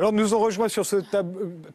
Alors nous ont rejoint sur ce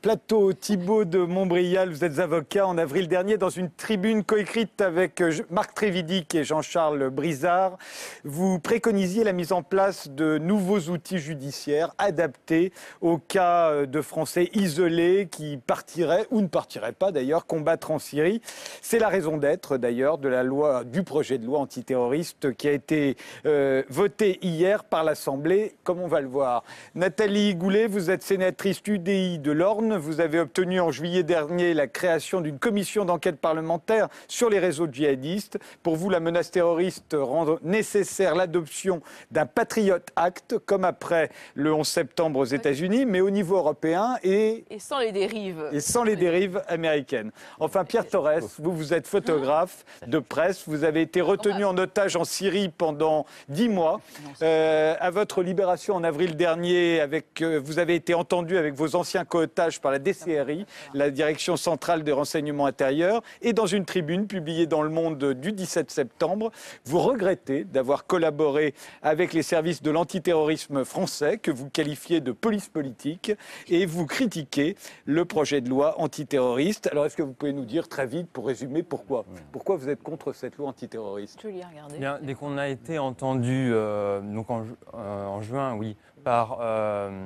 plateau Thibault de Montbrial, vous êtes avocat en avril dernier dans une tribune coécrite avec euh, Marc Trévidic et Jean-Charles Brizard. Vous préconisiez la mise en place de nouveaux outils judiciaires adaptés au cas euh, de Français isolés qui partiraient ou ne partiraient pas d'ailleurs combattre en Syrie. C'est la raison d'être d'ailleurs de la loi du projet de loi antiterroriste qui a été euh, voté hier par l'Assemblée, comme on va le voir. Nathalie Goulet, vous êtes sénatrice UDI de l'Orne. Vous avez obtenu en juillet dernier la création d'une commission d'enquête parlementaire sur les réseaux djihadistes. Pour vous, la menace terroriste rend nécessaire l'adoption d'un Patriot Act, comme après le 11 septembre aux États-Unis, mais au niveau européen et... Et sans les dérives. Et sans les dérives américaines. Enfin, Pierre Torres, vous, vous êtes photographe de presse. Vous avez été retenu en otage en Syrie pendant dix mois. Euh, à votre libération en avril dernier, avec, euh, vous avez été été entendu avec vos anciens cootages par la DCRI, la Direction centrale des renseignements intérieurs, et dans une tribune publiée dans Le Monde du 17 septembre, vous regrettez d'avoir collaboré avec les services de l'antiterrorisme français, que vous qualifiez de police politique, et vous critiquez le projet de loi antiterroriste. Alors, est-ce que vous pouvez nous dire très vite, pour résumer, pourquoi Pourquoi vous êtes contre cette loi antiterroriste? Je Bien, dès qu'on a été entendu, euh, donc en, euh, en, juin, oui, par euh,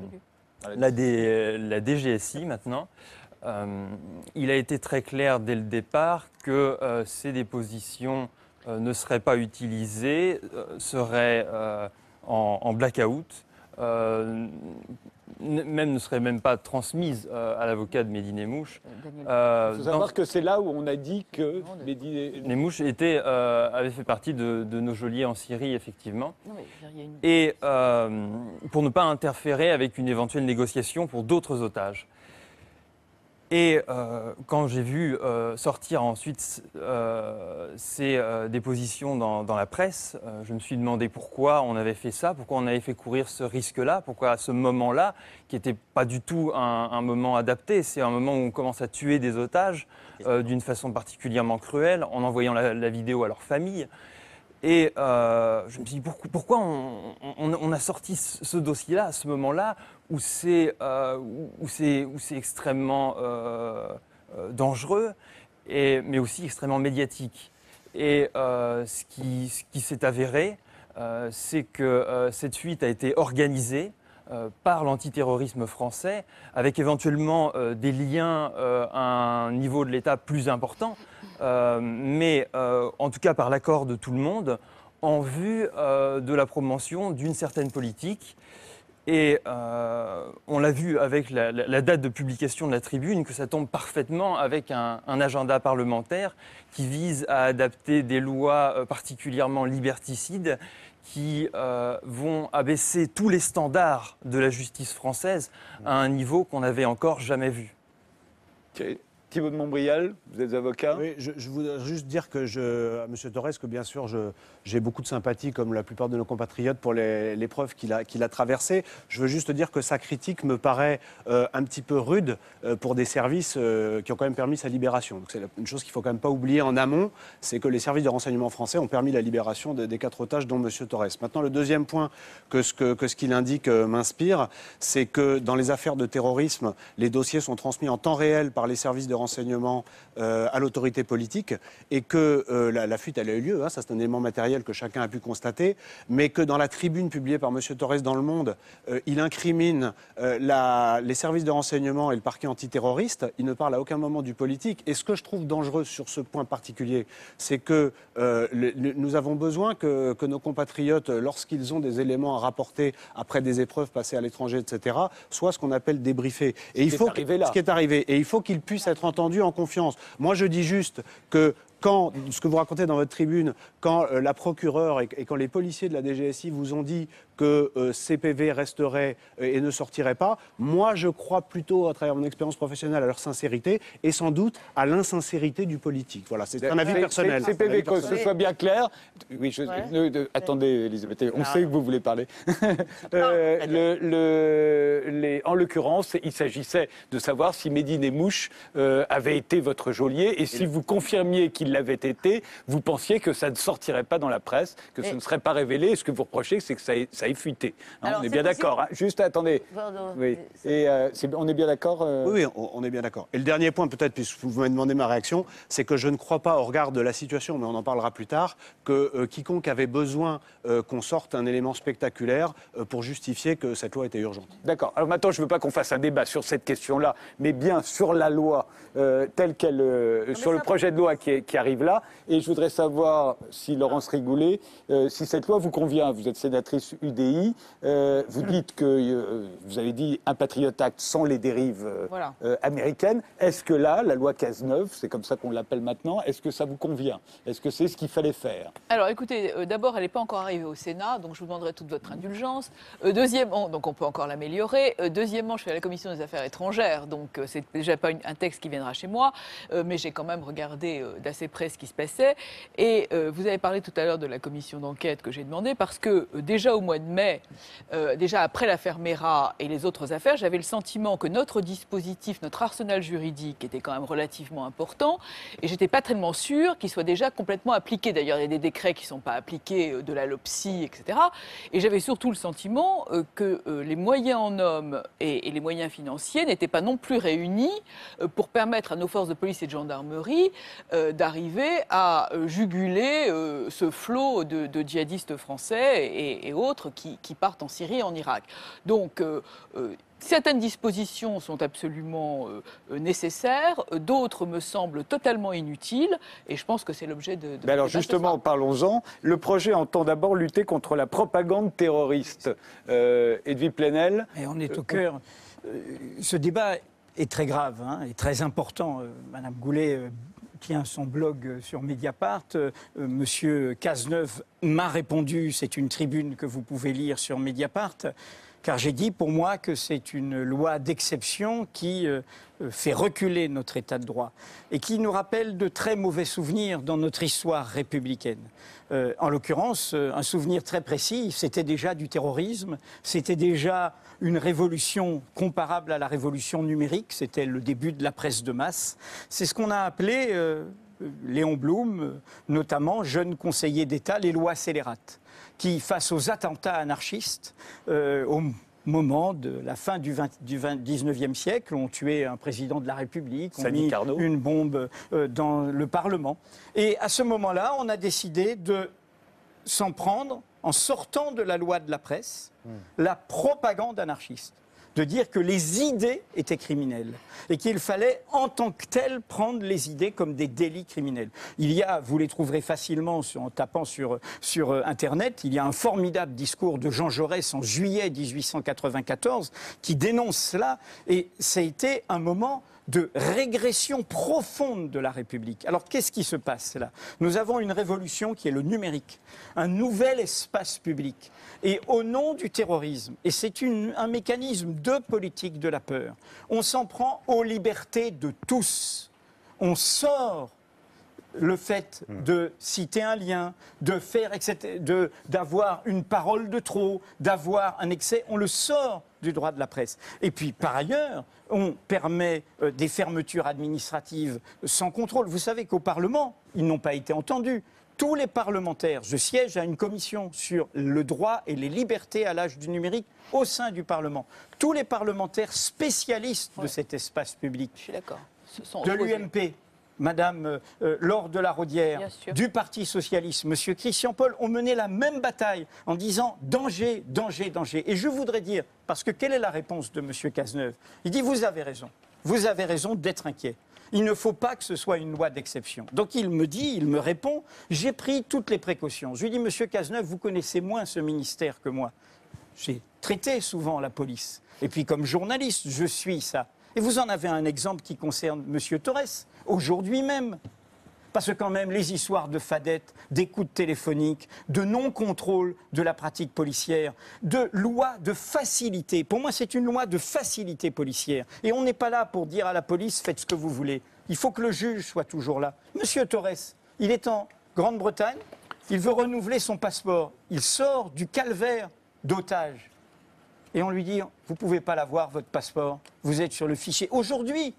la, DGSI maintenant. Euh, il a été très clair dès le départ que euh, ces dépositions euh, ne seraient pas utilisées, seraient en, en, blackout, même ne seraient même pas transmises à l'avocat de Mehdi Nemouche. Il faut savoir que c'est là où on a dit que Mehdi Nemouche était, avait fait partie de, de, nos geôliers en Syrie, effectivement. Et pour ne pas interférer avec une éventuelle négociation pour d'autres otages. Et euh, quand j'ai vu euh, sortir ensuite euh, ces dépositions dans, dans, la presse, je me suis demandé pourquoi on avait fait ça, pourquoi on avait fait courir ce risque-là, pourquoi à ce moment-là, qui n'était pas du tout un, un moment adapté, c'est un moment où on commence à tuer des otages d'une façon particulièrement cruelle en envoyant la, la vidéo à leur famille. Et je me suis dit pourquoi, on, a sorti ce dossier-là à ce moment-là où c'est euh, extrêmement euh, dangereux, et, mais aussi extrêmement médiatique. Et ce qui, ce qui s'est avéré, c'est que cette fuite a été organisée par l'antiterrorisme français, avec éventuellement des liens à un niveau de l'État plus important. Euh, mais euh, en tout cas par l'accord de tout le monde, en vue euh, de la promotion d'une certaine politique. Et on l'a vu avec la, date de publication de la tribune, que ça tombe parfaitement avec un, agenda parlementaire qui vise à adapter des lois particulièrement liberticides qui vont abaisser tous les standards de la justice française à un niveau qu'on n'avait encore jamais vu. Thibault de Montbrial, vous êtes avocat? Oui, je, voudrais juste dire que à M. Torres, que bien sûr, j'ai beaucoup de sympathie, comme la plupart de nos compatriotes, pour l'épreuve qu'il a, a traversée. Je veux juste dire que sa critique me paraît euh, un petit peu rude euh, pour des services euh, qui ont quand même permis sa libération. C'est une chose qu'il ne faut quand même pas oublier en amont, c'est que les services de renseignement français ont permis la libération des, quatre otages, dont M. Torres. Maintenant, le deuxième point que ce qu'il indique m'inspire, c'est que dans les affaires de terrorisme, les dossiers sont transmis en temps réel par les services de renseignement euh, à l'autorité politique et que euh, la, fuite, elle a eu lieu, hein, ça c'est un élément matériel que chacun a pu constater, mais que dans la tribune publiée par M. Torres dans Le Monde, euh, il incrimine la, les services de renseignement et le parquet antiterroriste, il ne parle à aucun moment du politique. Et ce que je trouve dangereux sur ce point particulier, c'est que nous avons besoin que, que nos compatriotes, lorsqu'ils ont des éléments à rapporter après des épreuves passées à l'étranger, etc., soient ce qu'on appelle débriefés. Et il faut ce qui est arrivé. Et il faut qu'ils puissent être entendu en confiance. Moi, je dis juste que quand, ce que vous racontez dans votre tribune, quand euh, la procureure et, quand les policiers de la DGSI vous ont dit que euh, CPV resterait euh, et ne sortirait pas, moi je crois plutôt, à travers mon expérience professionnelle, à leur sincérité et sans doute à l'insincérité du politique. Voilà, c'est un avis personnel. CPV, que ce soit bien clair. Oui, je, attendez, Elisabeth, on sait que vous voulez parler. le, les, en l'occurrence, il s'agissait de savoir si Médine et Mouche avait été votre geôlier et si vous confirmiez qu'il l'avait été, vous pensiez que ça ne sortirait pas dans la presse, que ce ne serait pas révélé. Et ce que vous reprochez, c'est que ça, a fuité. Hein, on est, bien d'accord. Hein. Juste, attendez. Oui. Et on est bien d'accord Oui, on, est bien d'accord. Et le dernier point, peut-être, puisque vous m'avez demandé ma réaction, c'est que je ne crois pas, au regard de la situation, mais on en parlera plus tard, que quiconque avait besoin qu'on sorte un élément spectaculaire pour justifier que cette loi était urgente. D'accord. Alors maintenant, je ne veux pas qu'on fasse un débat sur cette question-là, mais bien sur la loi telle qu'elle, sur le projet de loi qui, qui arrive là. Et je voudrais savoir si Laurence Rigoulet, euh, si cette loi vous convient. Vous êtes sénatrice Euh, vous dites que euh, vous avez dit un Patriot Act sans les dérives américaines. Est-ce que là, la loi Cazeneuve, c'est comme ça qu'on l'appelle maintenant, est-ce que ça vous convient? Est-ce que c'est ce qu'il fallait faire? Alors écoutez, d'abord, elle n'est pas encore arrivée au Sénat, donc je vous demanderai toute votre indulgence. deuxièmement, donc on peut encore l'améliorer. deuxièmement, je suis à la Commission des Affaires étrangères, donc c'est déjà pas un texte qui viendra chez moi, mais j'ai quand même regardé d'assez près ce qui se passait. Et vous avez parlé tout à l'heure de la commission d'enquête que j'ai demandé parce que euh, déjà au mois de mai, euh, déjà après l'affaire Mera et les autres affaires, j'avais le sentiment que notre dispositif, notre arsenal juridique était quand même relativement important et j'étais pas tellement sûre qu'il soit déjà complètement appliqué. D'ailleurs, il y a des décrets qui sont pas appliqués, euh, de la LOPSI, etc. Et j'avais surtout le sentiment que les moyens en hommes et, les moyens financiers n'étaient pas non plus réunis pour permettre à nos forces de police et de gendarmerie d'arriver à juguler ce flot de, djihadistes français et, autres qui, partent en Syrie et en Irak. Donc, euh, euh, Certaines dispositions sont absolument euh, nécessaires, d'autres me semblent totalement inutiles, et je pense que c'est l'objet de. de alors justement, parlons-en. Le projet entend d'abord lutter contre la propagande terroriste. Edwy Plenel. Et on est au cœur. ce débat est très grave hein, et très important. Madame Goulet tient son blog sur Mediapart. Euh, monsieur Cazeneuve m'a répondu, c'est une tribune que vous pouvez lire sur Mediapart, car j'ai dit pour moi que c'est une loi d'exception qui euh, euh, fait reculer notre État de droit et qui nous rappelle de très mauvais souvenirs dans notre histoire républicaine. Euh, en l'occurrence, un souvenir très précis, c'était déjà du terrorisme, c'était déjà une révolution comparable à la révolution numérique, c'était le début de la presse de masse. C'est ce qu'on a appelé, Léon Blum, notamment, jeune conseiller d'État, les lois scélérates, qui, face aux attentats anarchistes, au moment de la fin du, 19e siècle, ont tué un président de la République, ont mis une bombe euh, dans le Parlement. Et à ce moment-là, on a décidé de s'en prendre, en sortant de la loi de la presse, hmm. la propagande anarchiste de dire que les idées étaient criminelles et qu'il fallait en tant que tel prendre les idées comme des délits criminels. Il y a, vous les trouverez facilement en tapant sur, sur euh, Internet, il y a un formidable discours de Jean Jaurès en juillet 1894 qui dénonce cela et ça a été un moment de régression profonde de la République. Alors qu'est-ce qui se passe là? Nous avons une révolution qui est le numérique, un nouvel espace public. Et au nom du terrorisme, et c'est un mécanisme de politique de la peur, on s'en prend aux libertés de tous. On sort le fait hmm. de citer un lien, de faire, d'avoir une parole de trop, d'avoir un excès, on le sort du droit de la presse. Et puis, par ailleurs, on permet euh, des fermetures administratives sans contrôle. Vous savez qu'au Parlement, ils n'ont pas été entendus. Tous les parlementaires, je siège à une commission sur le droit et les libertés à l'âge du numérique au sein du Parlement. Tous les parlementaires spécialistes de cet espace public, de l'UMP, Madame euh, euh, Laure de la Rodière, du Parti Socialiste, Monsieur Christian Paul, ont mené la même bataille en disant danger, danger, danger. Et je voudrais dire, parce que quelle est la réponse de Monsieur Cazeneuve? Il dit vous avez raison, vous avez raison d'être inquiet. Il ne faut pas que ce soit une loi d'exception. Donc il me dit, il me répond, j'ai pris toutes les précautions. Je lui dis, Monsieur Cazeneuve, vous connaissez moins ce ministère que moi. J'ai traité souvent la police. Et puis comme journaliste, je suis ça. Et vous en avez un exemple qui concerne Monsieur Torres aujourd'hui même. Parce que quand même, les histoires de fadettes, d'écoute téléphonique, de non-contrôle de la pratique policière, de loi de facilité. Pour moi, c'est une loi de facilité policière. Et on n'est pas là pour dire à la police, faites ce que vous voulez. Il faut que le juge soit toujours là. Monsieur Torres, il est en Grande-Bretagne, il veut renouveler son passeport. Il sort du calvaire d'otage. Et on lui dit, vous ne pouvez pas l'avoir, votre passeport. Vous êtes sur le fichier. Aujourd'hui,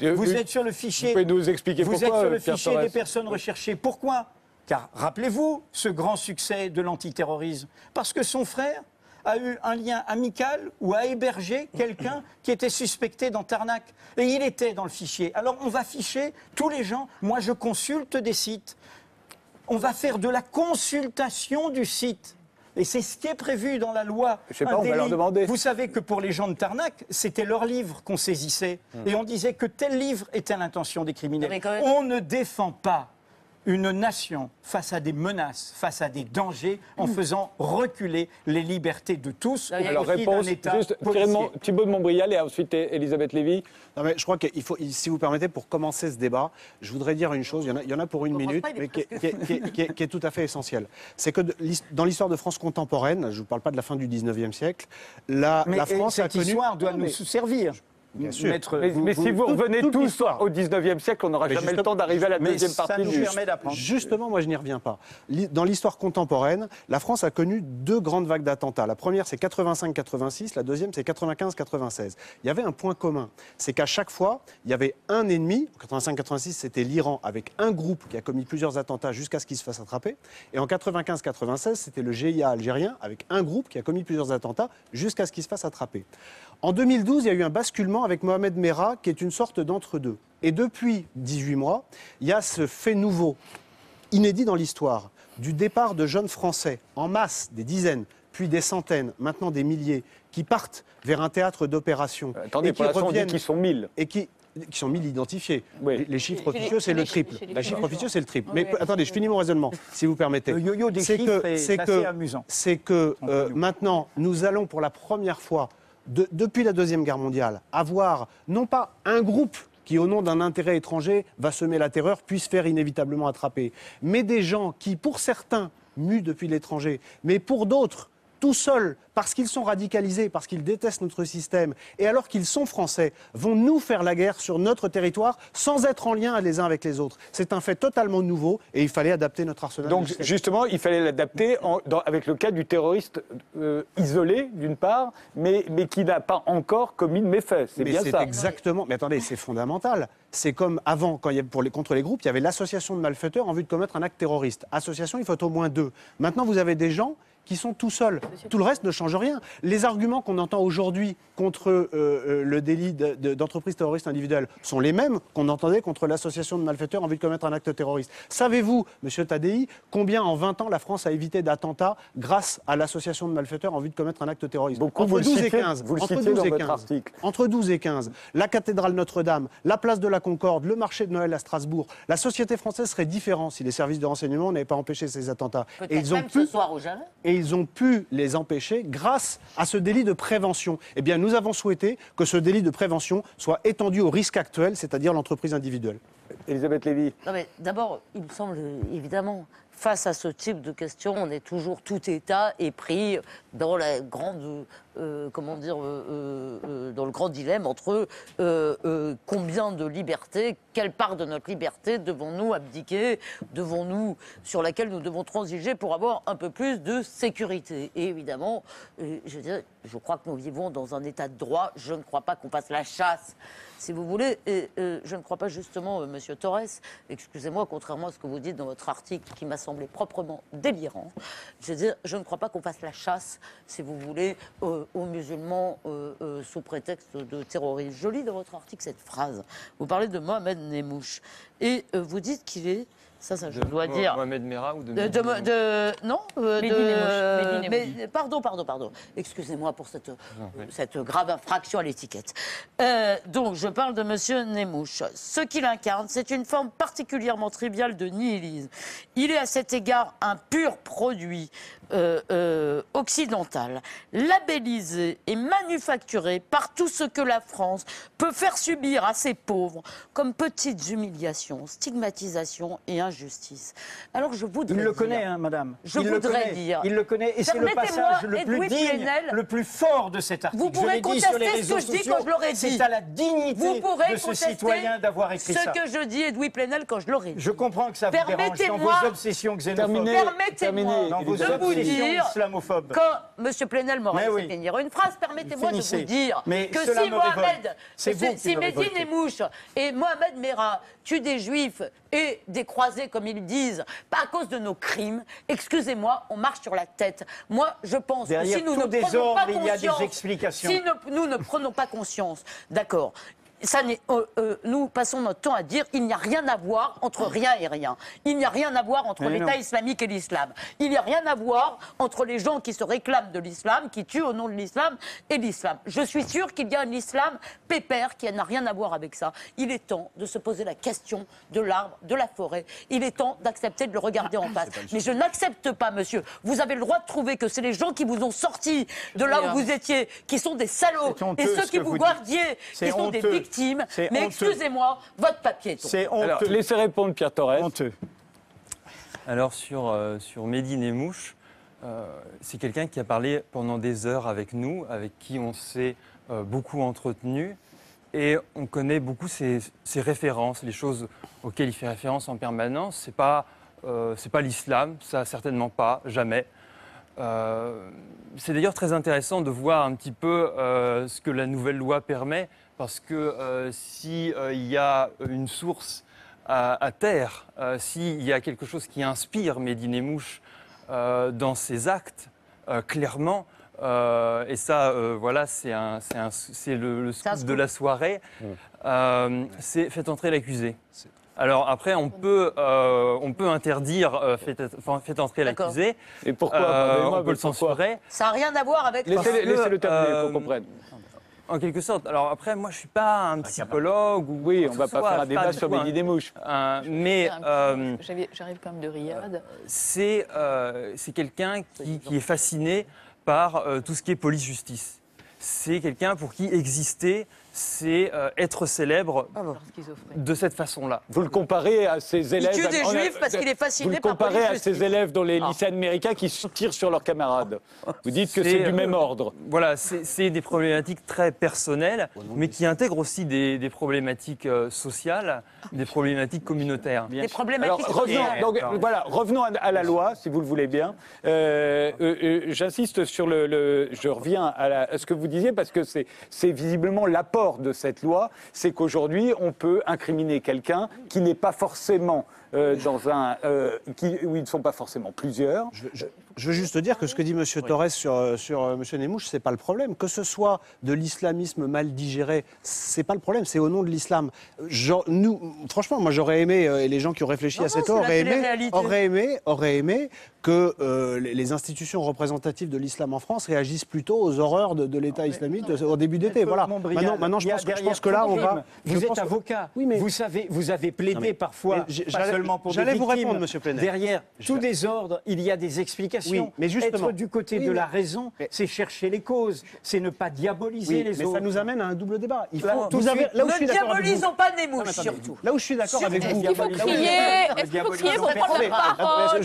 vous êtes sur le fichier. Vous pouvez nous expliquer vous pourquoi Vous êtes sur le fichier des personnes recherchées. Pourquoi? Car rappelez-vous ce grand succès de l'antiterrorisme. Parce que son frère a eu un lien amical ou a hébergé quelqu'un qui était suspecté dans Tarnac. Et il était dans le fichier. Alors on va ficher tous les gens. Moi, je consulte des sites. On va faire de la consultation du site. Et c'est ce qui est prévu dans la loi. Je sais pas, on va leur demander. Vous savez que pour les gens de Tarnac, c'était leur livre qu'on saisissait. Hmm. Et on disait que tel livre était l'intention des criminels. On ne défend pas une nation face à des menaces, face à des dangers, en hmm. faisant reculer les libertés de tous. Alors réponse, juste Thibault de Montbrial et ensuite Elisabeth Lévy. Non mais je crois qu'il faut, si vous permettez, pour commencer ce débat, je voudrais dire une chose, il y en a, il y en a pour une minute, mais qui est, tout à fait essentielle. C'est que dans l'histoire de France contemporaine, je ne vous parle pas de la fin du 19e siècle, la, la France cette a connu... histoire doit nous servir. Bien sûr. mais, si vous revenez tous au 19e siècle, on n'aura jamais le temps d'arriver à la deuxième partie du permet d'apprendre. Justement, moi, je n'y reviens pas. Dans l'histoire contemporaine, la France a connu deux grandes vagues d'attentats. La première, c'est 85-86, la deuxième, c'est 95-96. Il y avait un point commun, c'est qu'à chaque fois, il y avait un ennemi. En 85-86, c'était l'Iran, avec un groupe qui a commis plusieurs attentats jusqu'à ce qu'il se fasse attraper. Et en 95-96, c'était le GIA algérien, avec un groupe qui a commis plusieurs attentats jusqu'à ce qu'il se fasse attraper. En 2012, il y a eu un basculement avec Mohamed Merah, qui est une sorte d'entre-deux. Et depuis 18 mois, il y a ce fait nouveau, inédit dans l'histoire, du départ de jeunes Français, en masse, des dizaines, puis des centaines, maintenant des milliers, qui partent vers un théâtre d'opération. Euh, attendez, et qui reviennent, qui sont mille. Et qui, qui sont mille identifiés. Les, chiffres officieux, c'est le triple. Les chiffres officieux, c'est le triple. Mais attendez, je finis mon raisonnement, si vous permettez. Le yo-yo des chiffres c'est assez amusant. C'est que euh, maintenant, nous allons pour la première fois depuis la Deuxième Guerre mondiale, avoir non pas un groupe qui, au nom d'un intérêt étranger, va semer la terreur, puisse faire inévitablement attraper, mais des gens qui, pour certains, mus depuis l'étranger, mais pour d'autres, tout seuls, parce qu'ils sont radicalisés, parce qu'ils détestent notre système, et alors qu'ils sont français, vont nous faire la guerre sur notre territoire sans être en lien les uns avec les autres. C'est un fait totalement nouveau et il fallait adapter notre arsenal. Donc justement, il fallait l'adapter avec le cas du terroriste euh, isolé, d'une part, mais, mais qui n'a pas encore commis de méfaits. C'est bien ça. Exactement. Mais attendez, c'est fondamental. C'est comme avant, quand il y avait pour les, contre les groupes, il y avait l'association de malfaiteurs en vue de commettre un acte terroriste. Association, il faut au moins deux. Maintenant, vous avez des gens qui sont tout seuls. Tout le reste ne change rien. Les arguments qu'on entend aujourd'hui contre euh, euh, le délit d'entreprise terroriste individuelle sont les mêmes qu'on entendait contre l'association de malfaiteurs en vue de commettre un acte terroriste. Savez-vous, Monsieur Tadei, combien en 20 ans la France a évité d'attentats grâce à l'association de malfaiteurs en vue de commettre un acte terroriste? Beaucoup, entre 12 et 15. Vous entre 12 et 15. Entre 12 et 15. La cathédrale Notre-Dame, la place de la Concorde, le marché de Noël à Strasbourg. La société française serait différente si les services de renseignement n'avaient pas empêché ces attentats. Et ils ont pu, ce soir au Et ils ont pu les empêcher grâce à ce délit de prévention. Eh bien, nous avons souhaité que ce délit de prévention soit étendu au risque actuel, c'est-à-dire l'entreprise individuelle. Elisabeth Lévy. D'abord, il me semble évidemment face à ce type de questions, on est toujours tout État est pris dans la grande, comment dire, euh, euh, dans le grand dilemme entre combien de liberté, quelle part de notre liberté devons-nous abdiquer, devons-nous sur laquelle nous devons transiger pour avoir un peu plus de sécurité. Et évidemment, je, je crois que nous vivons dans un État de droit. Je ne crois pas qu'on fasse la chasse si vous voulez. Et je ne crois pas justement, Monsieur Torres, excusez-moi, contrairement à ce que vous dites dans votre article qui m'a semblé proprement délirant, je veux dire, je ne crois pas qu'on fasse la chasse, si vous voulez, aux musulmans euh, euh, sous prétexte de terrorisme. Je lis dans votre article cette phrase. Vous parlez de Mohamed Nemouche et euh, vous dites qu'il est ça, ça je dois dire. Mohamed Merah ou de, de, de, Non, euh, de, mais, Pardon, pardon, pardon. Excusez-moi pour cette, cette grave infraction à l'étiquette. Euh, donc, je parle de Monsieur Nemouche. Ce qu'il incarne, c'est une forme particulièrement triviale de nihilisme. Il est à cet égard un pur produit euh, euh, occidentale, labellisée et manufacturée par tout ce que la France peut faire subir à ses pauvres comme petites humiliations, stigmatisations et Alors je voudrais Il le connaît, hein, madame. Je voudrais dire. Il le connaît et c'est le passage le plus digne, le plus fort de cet article. Vous pourrez contester ce que je dis quand je l'aurai dit. C'est à la dignité de ce citoyen d'avoir écrit ça. Ce que je dis, Edoui Plenel, quand je l'aurai dit. Je comprends que ça vous dérange dans vos obsessions xénophobes. Permettez-moi dans vos obsessions islamophobe. Quand M. Plenel m'aurait laissé finir une phrase, permettez-moi de vous dire que si Mohamed, si Médine et Mouche et Mohamed Merah tuent des juifs et des croisés écrasés, comme ils disent, pas à cause de nos crimes, excusez-moi, on marche sur la tête. Moi, je pense Derrière que si nous ne prenons désordre, pas il y a des conscience, explications. si nous ne prenons pas conscience, d'accord. Ça n'est- euh, euh, nous passons notre temps à dire il n'y a rien à voir entre rien et rien. Il n'y a rien à voir entre Mais l'État non. islamique et l'islam. Il n'y a rien à voir entre les gens qui se réclament de l'islam, qui tuent au nom de l'islam et l'islam. Je suis sûr qu'il y a un islam pépère qui n'a rien à voir avec ça. Il est temps de se poser la question de l'arbre, de la forêt. Il est temps d'accepter de le regarder en face. Mais je n'accepte pas, monsieur. Vous avez le droit de trouver que c'est les gens qui vous ont sorti de là où vous étiez, qui sont des salauds, honteux et ceux ce qui que vous guardiez, qui sont des victimes. C'est Mais excusez-moi, votre papier tombe. C'est honteux. Alors, laissez répondre Pierre Torres. honteux. Alors sur, euh, sur Mehdi Nemouche, euh, c'est quelqu'un qui a parlé pendant des heures avec nous, avec qui on s'est euh, beaucoup entretenu et on connaît beaucoup ses, ses références, les choses auxquelles il fait référence en permanence. C'est pas euh, c'est pas l'islam, ça certainement pas, jamais. Euh, c'est d'ailleurs très intéressant de voir un petit peu euh, ce que la nouvelle loi permet, parce que euh, s'il y a une source à, à terre, euh, s'il y a quelque chose qui inspire Mehdi Nemouche euh, dans ses actes, euh, clairement, euh, et ça, euh, voilà, c'est un- c'est un- c'est le, le scoop de la soirée, euh, c'est faites entrer l'accusé. Alors après, on peut, euh, on peut interdire euh, faites, entrer D'accord. l'accusé. Et pourquoi Euh, on peut le mais pourquoi censurer. Ça n'a rien à voir avec... Laissez- que, Laissez-le terminer, euh, qu'on comprenne. En quelque sorte. Alors après, moi, je suis pas un psychologue ou Oui, on va pas soit, faire un débat sur Mehdi Desmouches. un- mais euh, J'arrive quand même de Riyad. c'est euh, c'est quelqu'un qui, qui est fasciné par euh, tout ce qui est police-justice. C'est quelqu'un pour qui exister, c'est euh, être célèbre Alors, schizophrène. de cette façon-là. Vous le comparez à ces élèves. tue des juifs parce qu'il est fasciné Vous le par comparez à ces élèves dans les Ah. lycées américains qui tirent sur leurs camarades. Vous dites que C'est, du euh, même ordre. Voilà, c'est des problématiques très personnelles, mais qui intègrent aussi des, des problématiques euh, sociales, des problématiques communautaires. Des Alors, problématiques revenons, sociales. donc, voilà, revenons à, à la loi, si vous le voulez bien. Euh, euh, euh, J'insiste sur le, le- Je reviens à, la- à ce que vous disiez, parce que c'est c'est visiblement l'apport de cette loi, c'est qu'aujourd'hui, on peut incriminer quelqu'un qui n'est pas forcément euh, dans un... euh, qui, où ils ne sont pas forcément plusieurs. Je, je- je veux juste dire que ce que dit M. Torres sur, euh, sur M. Nemouche, c'est pas le problème. Que ce soit de l'islamisme mal digéré, c'est pas le problème, c'est au nom de l'islam. Nous, franchement, moi j'aurais aimé, et les gens qui ont réfléchi Non, à cette non, la auraient aimé, auraient aimé, auraient aimé que euh, les, les institutions représentatives de l'islam en France réagissent plutôt aux horreurs de, de l'État islamique de- au début d'été. Voilà. Maintenant, maintenant, je a pense, que, je derrière pense que là, on va. Vous êtes que- avocat. Oui, mais vous, savez, vous avez plaidé Non, mais- parfois, mais pas seulement pour j'allais des vous répondre, monsieur Plenel. Derrière tout désordre, il y a des explications. Oui, mais justement- Être du côté Oui, de mais- la raison, mais- c'est chercher les causes, c'est ne pas diaboliser Oui, les mais autres. ça nous amène à un double débat. Il faut, Là, tout vous avez- là où je suis Ne d'accord avec vous- diabolisons pas mais attendez, surtout. Là où je suis d'accord avec vous. qu'il faut Diabolisons. crier Est-ce qu'il faut crier pour Mais prendre la parole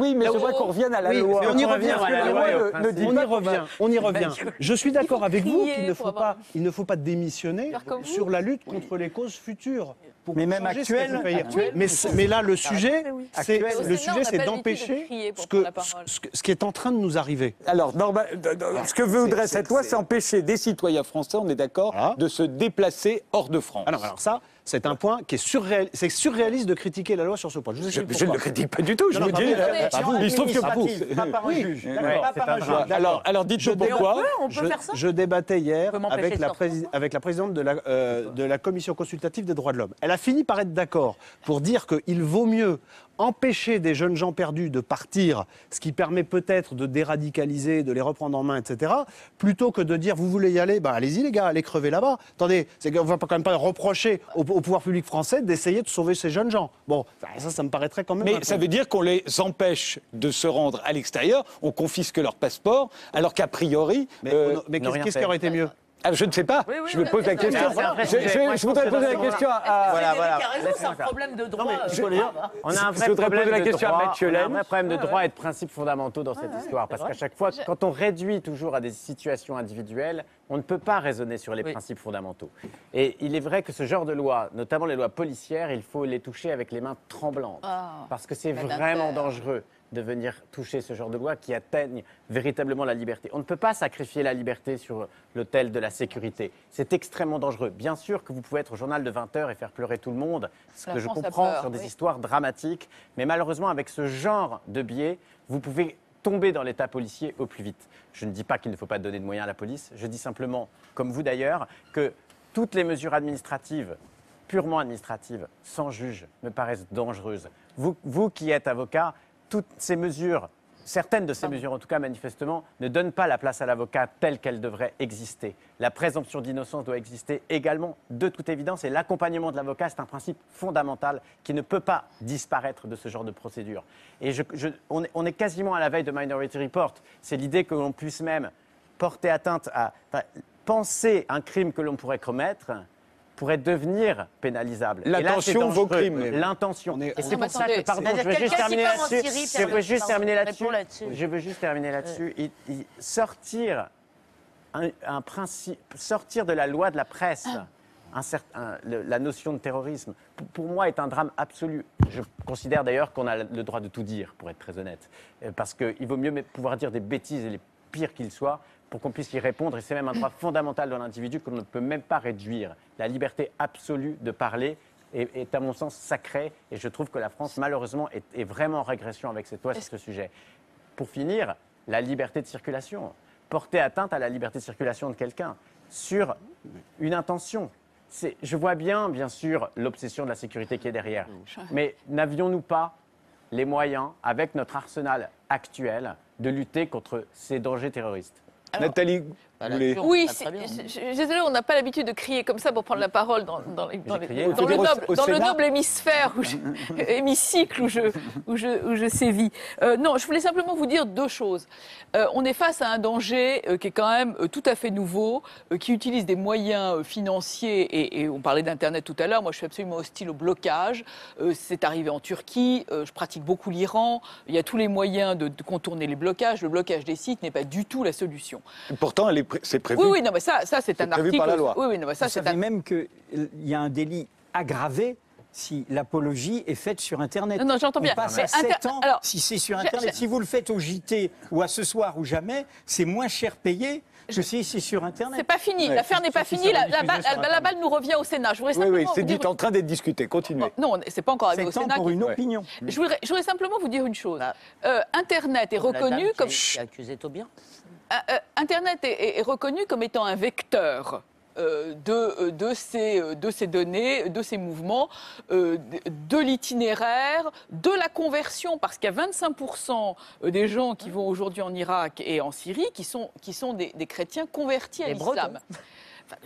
oui, mais je voudrais qu'on revienne à la loi. mais on y revient. On y revient. On y revient. Je suis d'accord avec vous qu'il ne faut pas, il ne faut pas démissionner sur la lutte contre les causes futures. Pour Mais même actuelles, Mais, là, le sujet, c'est le sujet, c'est d'empêcher ce, que- prendre la parole. ce qui est en train de nous arriver. Alors, de- de- ce que voudrait cette loi, c'est- empêcher des citoyens français, on est d'accord, de se déplacer hors de France. Alors, alors ça, c'est un point qui est surréaliste. C'est surréaliste de critiquer la loi sur ce point. Je vous je, explique je ne le critique pas du tout, je Non, vous non, dis. pas vous. euh, Pas vous. Il se trouve que vous. Pas par un Oui. juge. Ouais, D'accord, pas par un juge. Alors, dites-le pourquoi. on peut je, faire ça je débattais hier avec la, sortir, prési- avec la présidente de la, euh, de la commission consultative des droits de l'homme. Elle a fini par être d'accord pour dire qu'il vaut mieux empêcher des jeunes gens perdus de partir, ce qui permet peut-être de déradicaliser, de les reprendre en main, etc., plutôt que de dire vous voulez y aller, bah allez-y les gars, allez crever là-bas. Attendez, c'est qu'on va pas- quand même pas reprocher au, au pouvoir public français d'essayer de sauver ces jeunes gens. Bon, ça, ça me paraîtrait quand même. Mais ça veut dire qu'on les empêche de se rendre à l'extérieur, on confisque leur passeport, alors qu'a priori. Mais, euh, mais ne qu'est-ce qui aurait été mieux? Ah, je ne sais pas. Oui, oui, je me pose la question. Je, voudrais poser la question à. Voilà, voilà. c'est un problème de droit. euh, je-. On a un vrai problème poser la de question à droit, Mathieu on a un vrai problème de droit et de principes fondamentaux dans cette histoire. Parce qu'à chaque fois, quand on réduit toujours à des situations individuelles, on ne peut pas raisonner sur les Oui. principes fondamentaux. Et il est vrai que ce genre de loi, notamment les lois policières, il faut les toucher avec les mains tremblantes. Ah. Parce que c'est vraiment dangereux de venir toucher ce genre de loi qui atteignent véritablement la liberté. On ne peut pas sacrifier la liberté sur l'autel de la sécurité. C'est extrêmement dangereux. Bien sûr que vous pouvez être au journal de 20 heures et faire pleurer tout le monde, ce que je comprends sur des histoires dramatiques, mais malheureusement avec ce genre de biais, vous pouvez tomber dans l'état policier au plus vite. Je ne dis pas qu'il ne faut pas donner de moyens à la police, je dis simplement, comme vous d'ailleurs, que toutes les mesures administratives purement administratives, sans juge, me paraissent dangereuses. Vous, vous qui êtes avocat, toutes ces mesures, certaines de ces mesures en tout cas manifestement, ne donnent pas la place à l'avocat telle qu'elle devrait exister. La présomption d'innocence doit exister également de toute évidence et l'accompagnement de l'avocat, c'est un principe fondamental qui ne peut pas disparaître de ce genre de procédure. Et on, est, on, est, quasiment à la veille de Minority Report. C'est l'idée que l'on puisse même porter atteinte à... penser un crime que l'on pourrait commettre pourrait devenir pénalisable. L'intention vaut crime. L'intention. Et c'est pour ça que, pardon, je veux juste terminer là-dessus. Je veux juste terminer là-dessus. Je veux juste terminer là-dessus. Sortir un, principe, sortir de la loi de la presse. Un certain, la notion de terrorisme, pour, moi, est un drame absolu. Je considère d'ailleurs qu'on a le droit de tout dire, pour être très honnête. Euh, parce qu'il vaut mieux pouvoir dire des bêtises et les pires qu'ils soient, pour qu'on puisse y répondre. Et c'est même un droit fondamental de l'individu qu'on ne peut même pas réduire. La liberté absolue de parler est, à mon sens sacrée. Et je trouve que la France, malheureusement, est, vraiment en régression avec cette loi sur ce sujet. Pour finir, la liberté de circulation. Porter atteinte à la liberté de circulation de quelqu'un sur une intention. Je vois bien, bien sûr, l'obsession de la sécurité qui est derrière. Mais n'avions-nous pas les moyens, avec notre arsenal actuel, de lutter contre ces dangers terroristes oui, désolé, on n'a pas l'habitude de crier comme ça pour prendre la parole dans, dans, dans, le, noble, hémisphère, hémicycle où je, où je, où je sévis. Euh, non, je voulais simplement vous dire deux choses. Euh, on est face à un danger euh, qui est quand même tout à fait nouveau, qui utilise des moyens financiers, et, on parlait d'Internet tout à l'heure, moi je suis absolument hostile au blocage. C'est arrivé en Turquie, je pratique beaucoup l'Iran, il y a tous les moyens de, de contourner les blocages. Le blocage des sites n'est pas du tout la solution. Pourtant, elle est c'est prévu. Oui, oui, non, mais ça, ça c'est un article. Par la loi. Oui, oui, non, mais ça, c'est un... même qu'il y a un délit aggravé si l'apologie est faite sur Internet. Non, non j'entends bien. On passe à 7 ans Alors, si c'est sur Internet. Si vous le faites au JT ou à ce soir ou jamais, c'est moins cher payé je sais, c'est sur Internet. C'est pas fini. L'affaire n'est pas finie. La, balle nous revient au Sénat. Je voudrais oui, oui, c'est en train d'être discuté. Continuez. Non, c'est pas encore arrivé au Sénat. pour une opinion. Je voudrais, je voudrais, simplement vous dire une chose. Bah, euh, Internet est reconnu comme. Qui accusé bien. Euh, euh, Internet est, reconnu comme étant un vecteur. Euh, de, de, ces, de, ces, données, de ces mouvements, de l'itinéraire, de la conversion, parce qu'il y a 25% des gens qui vont aujourd'hui en Irak et en Syrie qui sont, qui sont des, chrétiens convertis à l'islam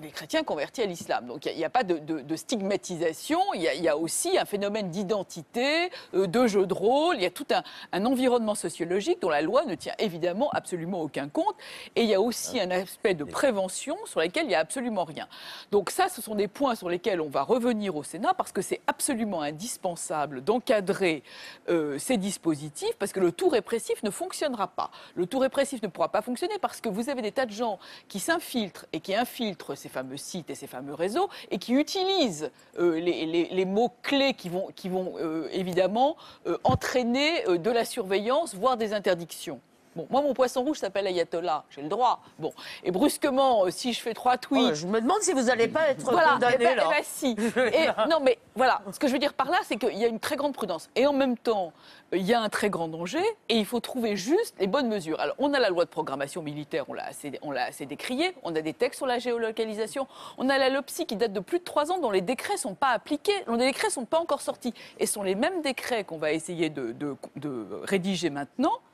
les chrétiens convertis à l'islam. Donc il n'y a, pas de, stigmatisation, il y, a, aussi un phénomène d'identité, euh, de jeu de rôle, il y a tout un, environnement sociologique dont la loi ne tient évidemment absolument aucun compte. Et il y a aussi un aspect de prévention sur lequel il n'y a absolument rien. Donc ça, ce sont des points sur lesquels on va revenir au Sénat parce que c'est absolument indispensable d'encadrer euh, ces dispositifs parce que le tout répressif ne fonctionnera pas. Le tout répressif ne pourra pas fonctionner parce que vous avez des tas de gens qui s'infiltrent et qui infiltrent ces fameux sites et ces fameux réseaux et qui utilisent euh, les, mots-clés qui vont, qui vont euh, évidemment euh, entraîner de la surveillance, voire des interdictions. Bon, moi, mon poisson rouge s'appelle Ayatollah, j'ai le droit. Bon, et brusquement, si je fais trois tweets. Oh, je me demande si vous n'allez pas être voilà, condamné eh ben, là. Eh ben, si. Et, non, mais voilà, ce que je veux dire par là, c'est qu'il y a une très grande prudence. Et en même temps, il y a un très grand danger et il faut trouver juste les bonnes mesures. Alors, on a la loi de programmation militaire, on l'a assez, on l'a assez décriée, on a des textes sur la géolocalisation, on a la LOPSI qui date de plus de trois ans dont les décrets ne sont pas appliqués, dont les décrets ne sont pas encore sortis. Et ce sont les mêmes décrets qu'on va essayer de, de rédiger maintenant euh,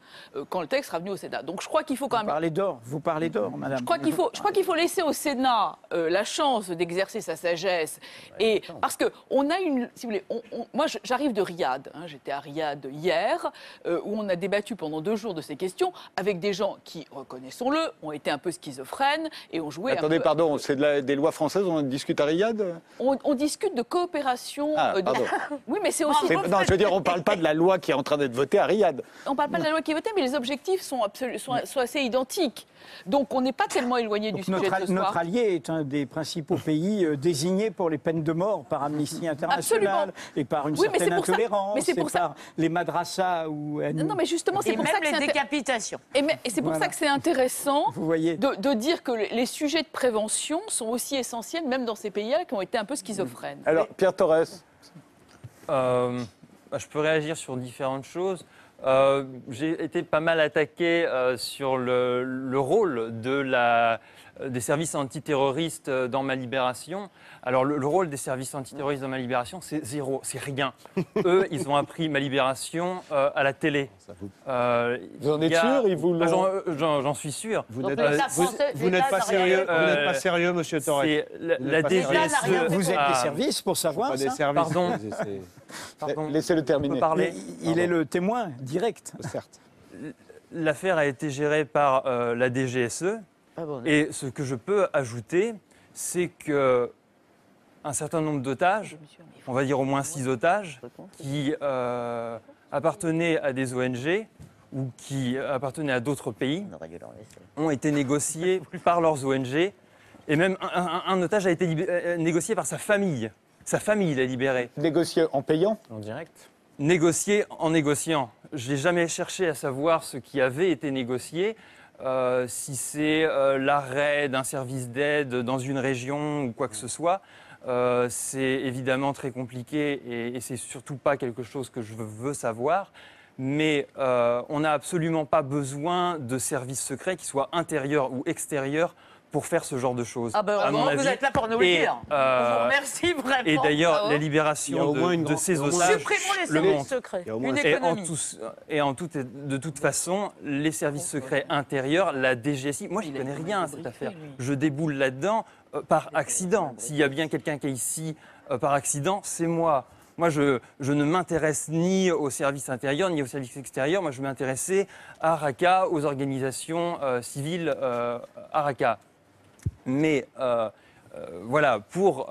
quand le texte sera venu au Sénat. Donc je crois qu'il faut quand même. Vous parlez d'or, vous parlez d'or, madame. Je crois qu'il faut, je crois qu'il faut laisser au Sénat euh, la chance d'exercer sa sagesse. Et parce que on a une, si vous voulez, moi j'arrive de Riyad. Hein, j'étais à Riyad hier, euh, où on a débattu pendant deux jours de ces questions avec des gens qui, reconnaissons-le, ont été un peu schizophrènes et ont joué. Attendez, pardon, c'est des lois françaises, on discute à Riyad? On, discute de coopération. Ah, oui, mais c'est aussi. non, je veux dire, on ne parle pas de la loi qui est en train d'être votée à Riyad. On ne parle pas de la loi qui est mais les objectifs sont, sont, assez identiques. Donc on n'est pas tellement éloigné du sujet notre, de ce Notre allié est un des principaux pays euh, désignés pour les peines de mort par Amnesty International et par une certaine intolérance, mais c'est pour ça... par les madrassas ou non, mais justement, c'est pour même ça que les décapitations. Et, c'est pour ça que c'est intéressant Vous voyez. De, de, dire que les sujets de prévention sont aussi essentiels, même dans ces pays-là qui ont été un peu schizophrènes. Alors, Pierre Torres. Euh, bah, je peux réagir sur différentes choses. Euh, j'ai été pas mal attaqué euh, sur le, le, rôle de la, des services antiterroristes dans ma libération. Alors, le, rôle des services antiterroristes dans ma libération, c'est zéro, c'est rien. Eux, ils ont appris ma libération euh, à la télé. Euh, vous en êtes sûr vous ah, J'en suis sûr. Vous n'êtes pas, sérieux, vous n'êtes pas sérieux, monsieur Torres. La, la DGSE. Vous êtes des services pour savoir ça services, Pardon. Pardon. Laissez-le terminer. Parler. Il est le témoin direct. Certes. L'affaire a été gérée par euh, la DGSE. Ah et ce que je peux ajouter, c'est que un certain nombre d'otages, on va dire au moins six otages, qui euh, appartenaient à des ONG ou qui appartenaient à d'autres pays, ont été négociés par leurs ONG. Et même un, otage a été euh, négocié par sa famille. Sa famille l'a libéré. Négocié en payant? En direct Négocié en négociant. Je n'ai jamais cherché à savoir ce qui avait été négocié. Euh, si c'est l'arrêt d'un service d'aide dans une région ou quoi que ce soit. Euh, c'est évidemment très compliqué et, et c'est surtout pas quelque chose que je veux savoir. Mais euh, on n'a absolument pas besoin de services secrets qui soient intérieurs ou extérieurs pour faire ce genre de choses. Ah ben, vous êtes là pour nous le dire. Euh, merci vraiment. Et d'ailleurs, la libération de, ces otages le services secrets. Une et, en et en tout, de toute façon, les services secrets intérieurs, la DGSI, moi je connais rien à cette affaire. Je déboule là-dedans. Euh, par accident. S'il y a bien quelqu'un qui est ici euh, par accident, c'est moi. Moi, je, ne m'intéresse ni au service intérieur ni au service extérieur. Moi, je m'intéressais à RACA, aux organisations euh, civiles à RACA. Mais voilà, pour,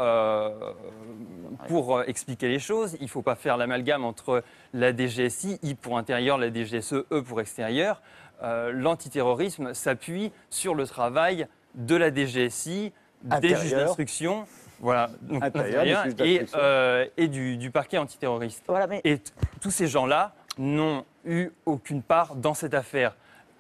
pour expliquer les choses, il ne faut pas faire l'amalgame entre la DGSI, I pour intérieur, la DGSE, E pour extérieur. L'antiterrorisme s'appuie sur le travail de la DGSI, des juges d'instruction. Voilà, donc et, euh, et du, du, parquet antiterroriste. Voilà, mais... Et tous ces gens-là n'ont eu aucune part dans cette affaire.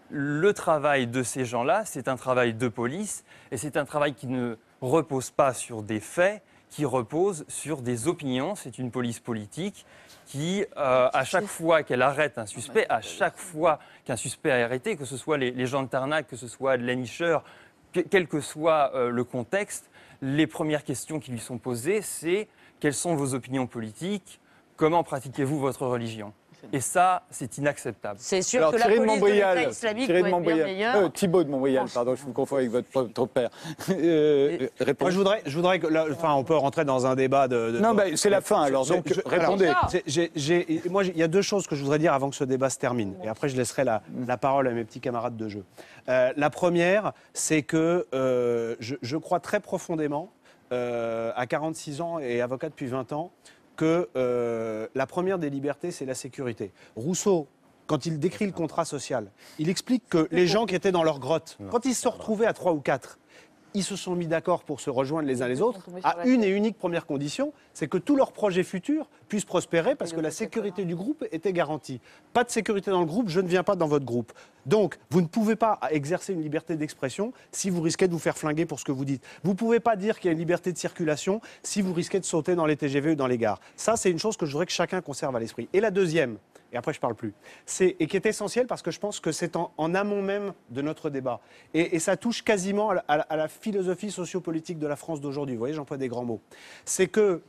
Le travail de ces gens-là, c'est un travail de police, et c'est un travail qui ne repose pas sur des faits, qui repose sur des opinions. C'est une police politique qui, euh, à chaque fois qu'elle arrête un suspect, à chaque fois qu'un suspect est arrêté, que ce soit les, les gens de Tarnac, que ce soit de l'Anicheur, quel que soit euh, le contexte, les premières questions qui lui sont posées, c'est quelles sont vos opinions politiques? Comment pratiquez-vous votre religion? Et ça, c'est inacceptable. C'est sûr que la police de l'État islamique doit être bien euh, Thibault de Montbrial, pardon, je vous confonds avec votre, père. Euh, Moi, je voudrais, je voudrais que, enfin, on peut rentrer dans un débat de. non, mais c'est la fin, alors donc répondez. moi, il y a deux choses que je voudrais dire avant que ce débat se termine, et après, je laisserai la, parole à mes petits camarades de jeu. Euh, la première, c'est que je, je, crois très profondément, à 46 ans et avocat depuis 20 ans, que euh, la première des libertés, c'est la sécurité. Rousseau, quand il décrit le contrat social, il explique que les gens qui étaient dans leur grotte, quand ils se retrouvaient à trois ou quatre, ils se sont mis d'accord pour se rejoindre les uns les autres à une et unique première condition, c'est que tous leurs projets futurs puissent prospérer parce que la sécurité du groupe était garantie. Pas de sécurité dans le groupe, je ne viens pas dans votre groupe. Donc, vous ne pouvez pas exercer une liberté d'expression si vous risquez de vous faire flinguer pour ce que vous dites. Vous ne pouvez pas dire qu'il y a une liberté de circulation si vous risquez de sauter dans les TGV ou dans les gares. Ça, c'est une chose que je voudrais que chacun conserve à l'esprit. Et la deuxième, et après je parle plus, et qui est essentielle parce que je pense que c'est en, amont même de notre débat. Et, ça touche quasiment à la philosophie sociopolitique de la France d'aujourd'hui. Vous voyez, j'emploie des grands mots. C'est que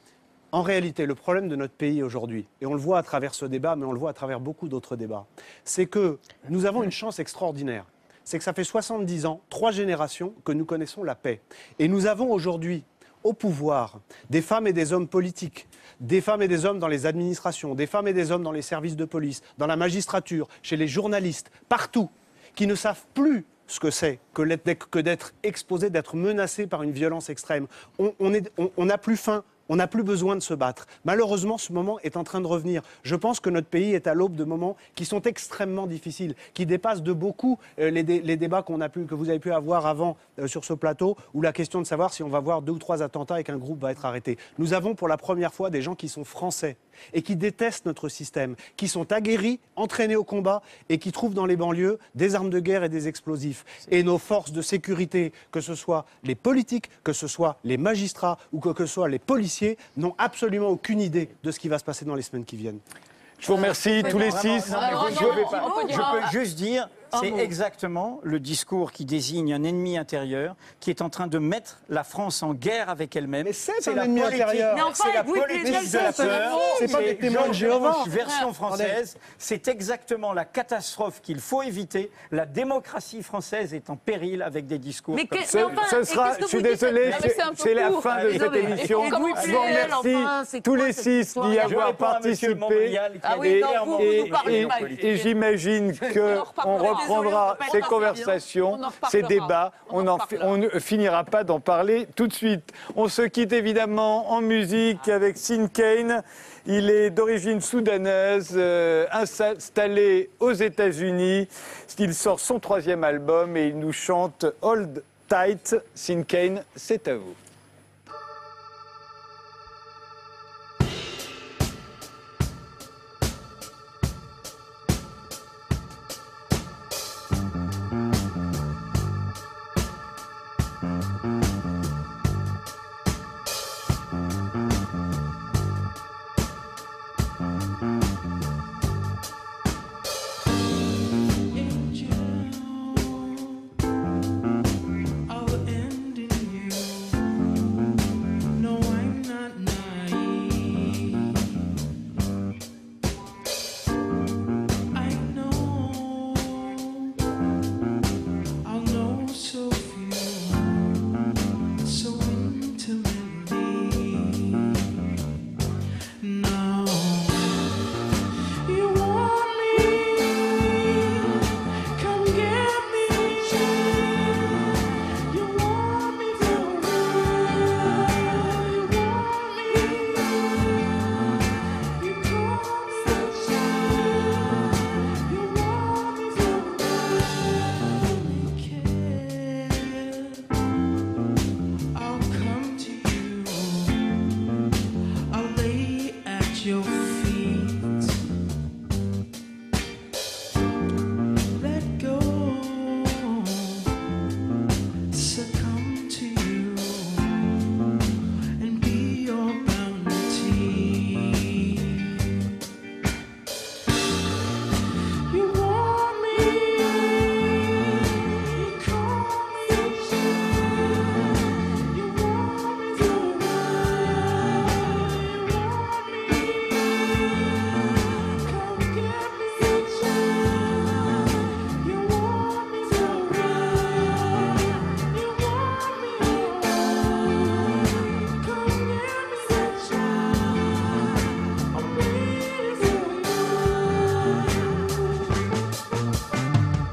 en réalité, le problème de notre pays aujourd'hui, et on le voit à travers ce débat, mais on le voit à travers beaucoup d'autres débats, c'est que nous avons une chance extraordinaire. C'est que ça fait 70 ans, trois générations, que nous connaissons la paix. Et nous avons aujourd'hui au pouvoir des femmes et des hommes politiques, des femmes et des hommes dans les administrations, des femmes et des hommes dans les services de police, dans la magistrature, chez les journalistes, partout, qui ne savent plus ce que c'est que d'être exposé, d'être menacé par une violence extrême. On n'a plus faim, On n'a plus besoin de se battre. Malheureusement, ce moment est en train de revenir. Je pense que notre pays est à l'aube de moments qui sont extrêmement difficiles, qui dépassent de beaucoup euh, les, débats a pu, que vous avez pu avoir avant euh, sur ce plateau, ou la question de savoir si on va voir deux ou trois attentats et qu'un groupe va être arrêté. Nous avons pour la première fois des gens qui sont français et qui détestent notre système, qui sont aguerris, entraînés au combat et qui trouvent dans les banlieues des armes de guerre et des explosifs. Et nos forces de sécurité, que ce soit les politiques, que ce soit les magistrats ou que ce soit les policiers, n'ont absolument aucune idée de ce qui va se passer dans les semaines qui viennent. Je vous remercie tous les six. je peux juste dire, c'est exactement le discours qui désigne un ennemi intérieur qui est en train de mettre la France en guerre avec elle-même. Mais c'est un ennemi intérieur. C'est la politique de la peur. C'est pas des témoins de Jéhovah. Version française, c'est exactement la catastrophe qu'il faut éviter. La démocratie française est en péril avec des discours mais comme ça. Ce sera, je suis désolé, c'est la fin de cette émission. Je vous remercie tous les six d'y avoir participé. Et j'imagine qu'on reprendra ces conversations, ces débats. On ne finira pas d'en parler tout de suite. On se quitte évidemment en musique avec Sin Kane. Il est d'origine soudanaise, euh, installé aux États-Unis. Il sort son troisième album et il nous chante Hold Tight. Sin Kane, c'est à vous.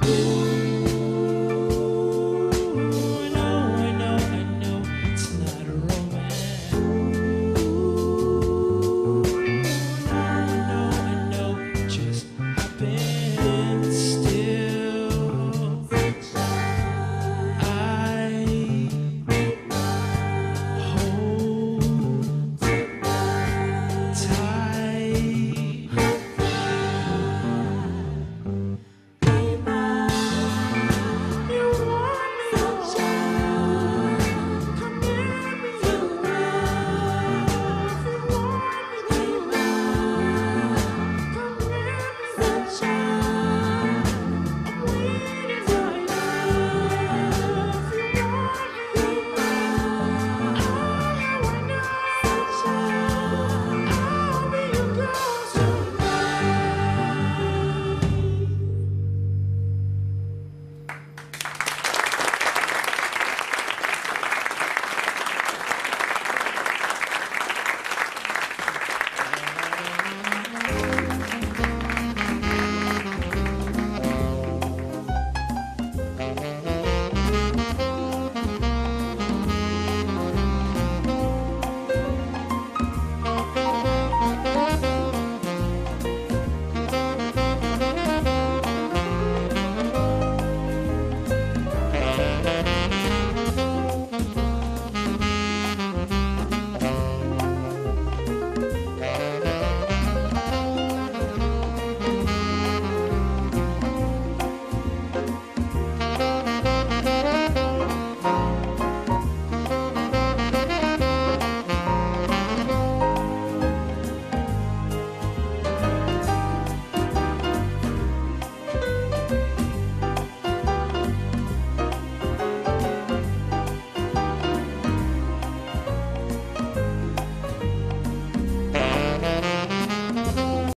Ooh.